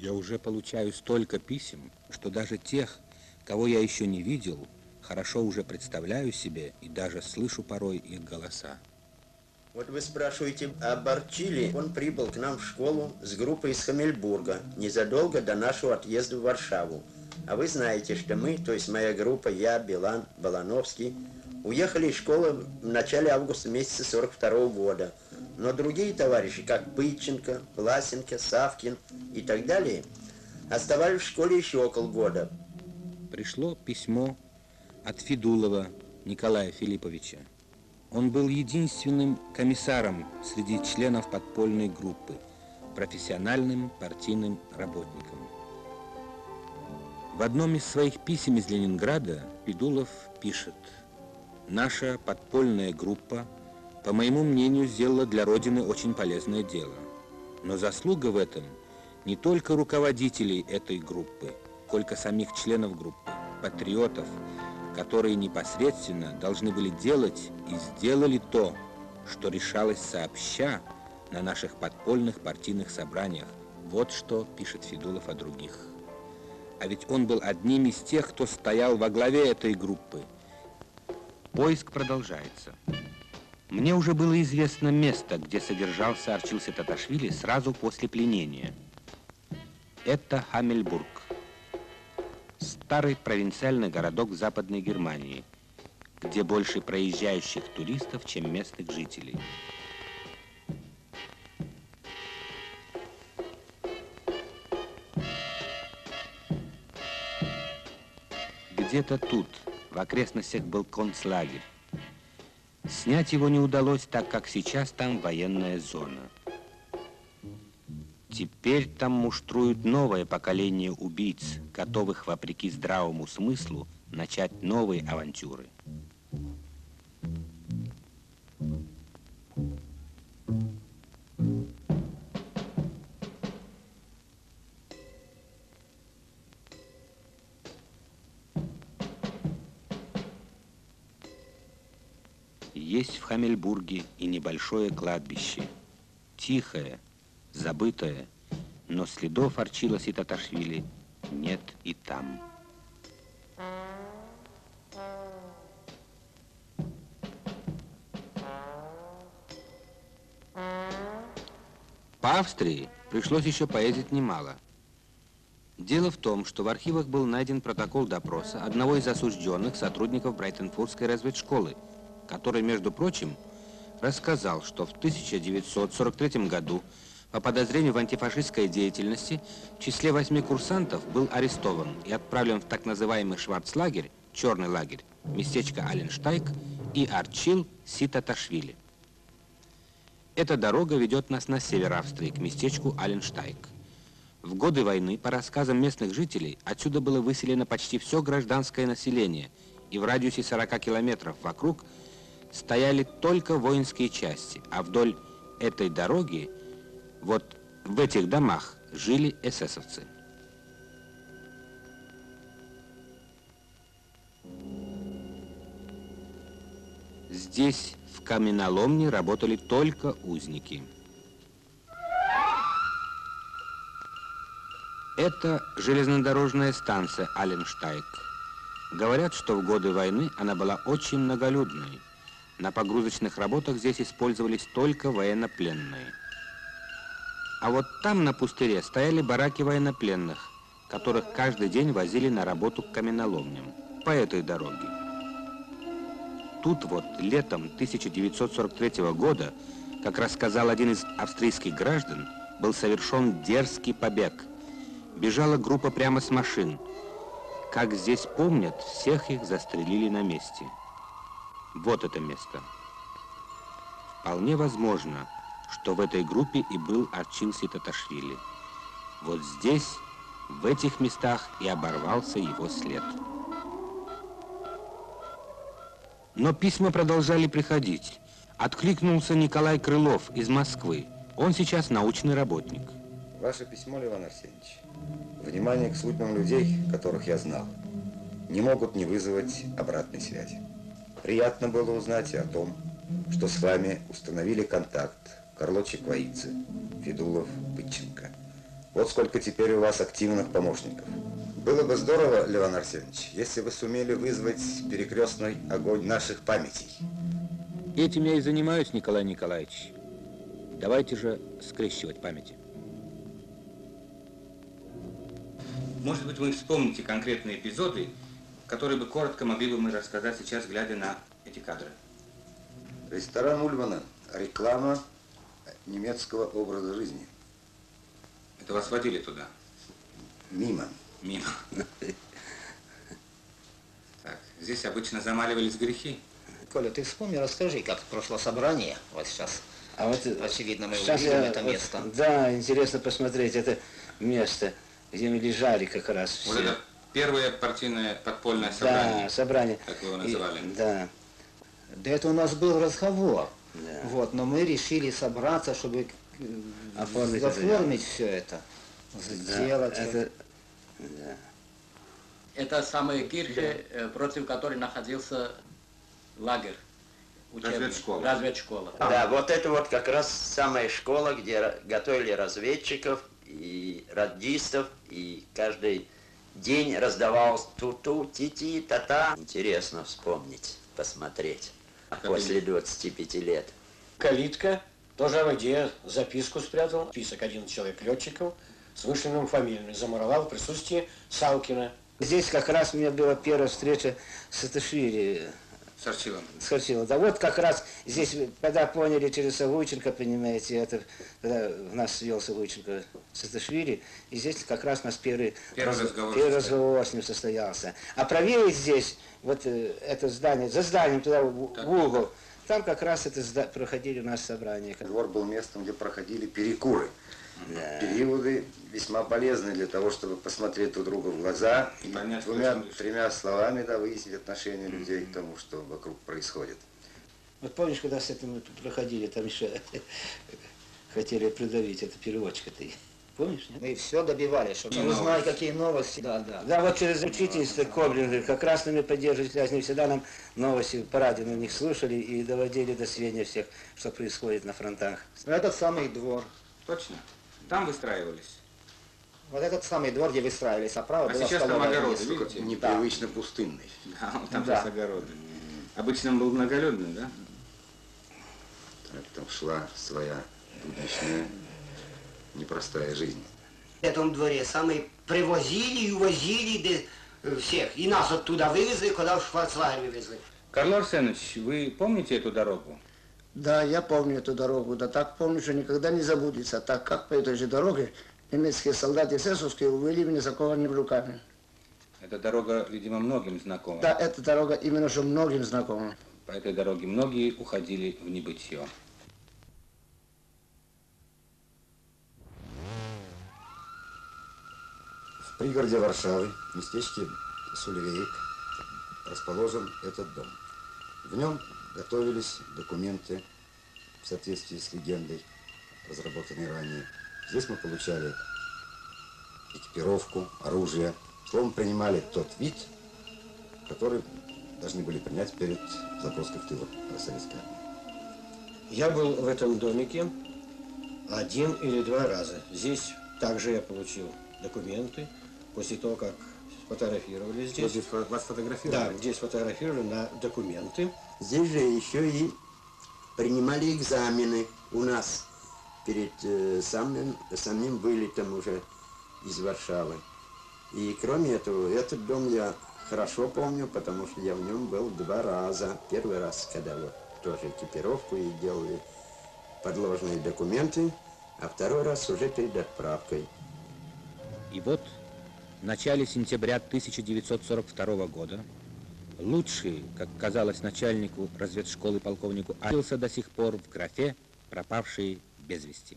Я уже получаю столько писем, что даже тех, кого я еще не видел, хорошо уже представляю себе и даже слышу порой их голоса. Вот вы спрашиваете о Барчиле. Он прибыл к нам в школу с группой из Хамельбурга незадолго до нашего отъезда в Варшаву. А вы знаете, что мы, то есть моя группа, я, Билан, Балановский, уехали из школы в начале августа месяца 42 -го года. Но другие товарищи, как Пытченко, Власенко, Савкин и так далее, оставались в школе еще около года. Пришло письмо от Федулова Николая Филипповича. Он был единственным комиссаром среди членов подпольной группы, профессиональным партийным работником. В одном из своих писем из Ленинграда Федулов пишет «Наша подпольная группа, по моему мнению, сделала для Родины очень полезное дело. Но заслуга в этом не только руководителей этой группы, сколько самих членов группы, патриотов, которые непосредственно должны были делать и сделали то, что решалось сообща на наших подпольных партийных собраниях. Вот что пишет Федулов о других. А ведь он был одним из тех, кто стоял во главе этой группы. Поиск продолжается. Мне уже было известно место, где содержался Арчился Таташвили сразу после пленения. Это Хамельбург старый провинциальный городок Западной Германии, где больше проезжающих туристов, чем местных жителей. Где-то тут, в окрестностях был концлагерь. Снять его не удалось, так как сейчас там военная зона. Теперь там муштруют новое поколение убийц, готовых, вопреки здравому смыслу, начать новые авантюры. Есть в Хамельбурге и небольшое кладбище. Тихое, забытое, но следов Арчила Ситаташвили нет и там. По Австрии пришлось еще поездить немало. Дело в том, что в архивах был найден протокол допроса одного из осужденных сотрудников Брайтенфуртской разведшколы, который, между прочим, рассказал, что в 1943 году по подозрению в антифашистской деятельности в числе восьми курсантов был арестован и отправлен в так называемый Шварцлагерь, черный лагерь, местечко Аленштайк и Арчил Ситаташвили. Эта дорога ведет нас на север Австрии, к местечку Аленштайк. В годы войны, по рассказам местных жителей, отсюда было выселено почти все гражданское население, и в радиусе 40 километров вокруг стояли только воинские части, а вдоль этой дороги вот в этих домах жили эсэсовцы. Здесь, в каменоломне, работали только узники. Это железнодорожная станция Аленштайк. Говорят, что в годы войны она была очень многолюдной. На погрузочных работах здесь использовались только военнопленные. А вот там на пустыре стояли бараки военнопленных, которых каждый день возили на работу к каменоломням по этой дороге. Тут вот летом 1943 года, как рассказал один из австрийских граждан, был совершен дерзкий побег. Бежала группа прямо с машин. Как здесь помнят, всех их застрелили на месте. Вот это место. Вполне возможно, что в этой группе и был Арчил Ситаташвили. Вот здесь, в этих местах и оборвался его след. Но письма продолжали приходить. Откликнулся Николай Крылов из Москвы. Он сейчас научный работник. Ваше письмо, Леван Арсеньевич, внимание к судьбам людей, которых я знал, не могут не вызвать обратной связи. Приятно было узнать о том, что с вами установили контакт Карло Чеквоидзе, Федулов, Пытченко. Вот сколько теперь у вас активных помощников. Было бы здорово, Леван Арсеньевич, если бы сумели вызвать перекрестный огонь наших памятей. Этим я и занимаюсь, Николай Николаевич. Давайте же скрещивать памяти. Может быть, вы вспомните конкретные эпизоды, которые бы коротко могли бы мы рассказать сейчас, глядя на эти кадры. Ресторан Ульмана – реклама немецкого образа жизни. Это вас водили туда? Мимо. Мимо. Так, здесь обычно замаливались грехи. Коля, ты вспомни, расскажи, как прошло собрание вот сейчас. А вот Очевидно, мы сейчас увидим я, это вот, место. Да, интересно посмотреть это место, где мы лежали как раз все. Вот это первое партийное подпольное да, собрание. собрание. Как вы его И- называли? да, Да это у нас был разговор. Да. Вот, но мы решили собраться, чтобы э, Оформить оформить все это. да, Сделать. это, Это самая кирхе, э, против которой находился лагерь. учебный. Разведшкола. Разведшкола. Да, вот это вот как раз самая школа, где готовили разведчиков и радистов, и каждый день раздавалось ту-ту, ти-ти, та-та. Интересно вспомнить, посмотреть после 25 лет. Калитка, тоже в воде записку спрятал, список 11 человек летчиков с вышленными фамилиями, замуровал в присутствии Салкина. Здесь как раз у меня была первая встреча с Саташвили, С архивом. с Харчилом. Да вот как раз здесь, когда поняли через Савуйченко, понимаете, это, когда в нас вел Савуйченко Саташвили, и здесь как раз у нас первый, Первый раз- разговор первый разговор с ним состоялся. А проверить здесь, вот э, это здание, за зданием туда в, Так. в угол, там как раз это проходили у нас собрания. Двор был местом, где проходили перекуры. Да. Периоды весьма полезны для того, чтобы посмотреть друг другу в глаза И и понять, двумя, тремя словами да, выяснить отношение людей к тому, что вокруг происходит. Вот помнишь, когда с этим мы проходили, там еще хотели придавить, это переводчика-то. Помнишь, нет? Мы все добивались, чтобы узнать, новости. какие новости. Да, да. Да, вот через учительство Коблин, как раз нами поддерживали связь, они всегда нам новости по радио на них слушали и доводили до сведения всех, что происходит на фронтах. Этот самый двор. Точно. Там выстраивались. Вот этот самый двор, где выстраивались, а право А была сейчас там огороды, место. видите? Непривычно пустынный. Да, вот там Да. сейчас огороды. Обычно он был многолюдный, да? Так, там шла своя будничная, непростая жизнь. В этом дворе самые привозили и увозили де- всех. И нас оттуда вывезли, куда в Шварцвальм вывезли. Карл Арсенович, вы помните эту дорогу? Да, я помню эту дорогу, да так помню, что никогда не забудется, так как по этой же дороге немецкие солдаты эсэсовские увели меня закованными руками. Эта дорога, видимо, многим знакома. Да, эта дорога именно что многим знакома. По этой дороге многие уходили в небытие. В пригороде Варшавы, в местечке Сульвейк, расположен этот дом. В нем готовились документы в соответствии с легендой, разработанной ранее. Здесь мы получали экипировку, оружие. Словом, принимали тот вид, который должны были принять перед заброской в тыл советской армии. Я был в этом домике один или два раза. Здесь также я получил документы после того, как сфотографировали здесь. вас фотографировали? Да, здесь фотографировали на документы. Здесь же еще и принимали экзамены у нас перед э, самим, самим вылетом уже из Варшавы. И кроме этого, этот дом я хорошо помню, потому что я в нем был два раза. Первый раз, когда вот тоже экипировку и делали подложные документы, а второй раз уже перед отправкой. И вот в начале сентября 1942 года лучший, как казалось начальнику разведшколы полковнику, остался до сих пор в графе «пропавшие без вести».